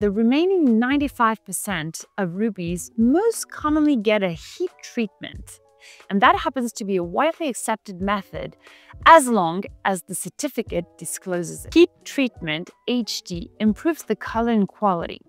The remaining 95% of rubies most commonly get a heat treatment, and that happens to be a widely accepted method as long as the certificate discloses it. Heat treatment, HD, improves the color and quality.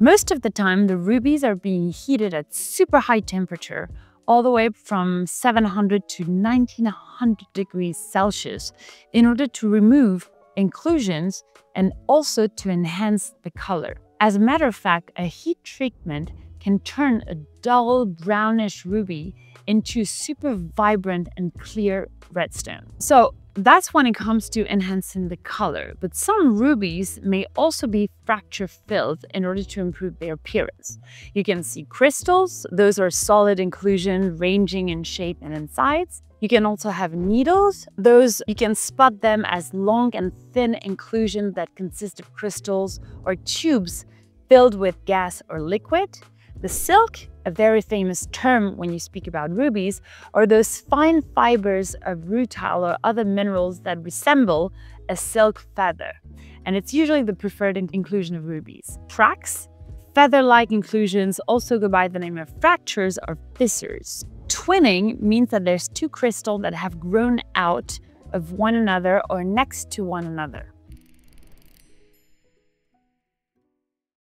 Most of the time, the rubies are being heated at super high temperature, all the way from 700 to 1900 degrees Celsius, in order to remove inclusions and also to enhance the color. As a matter of fact, a heat treatment can turn a dull brownish ruby into super vibrant and clear redstone. So that's when it comes to enhancing the color, but some rubies may also be fracture filled in order to improve their appearance. You can see crystals, those are solid inclusion ranging in shape and in size. You can also have needles, those you can spot them as long and thin inclusion that consist of crystals or tubes filled with gas or liquid. The silk, a very famous term when you speak about rubies, are those fine fibers of rutile or other minerals that resemble a silk feather. And it's usually the preferred inclusion of rubies. Cracks, feather-like inclusions also go by the name of fractures or fissures. Twinning means that there's two crystals that have grown out of one another or next to one another.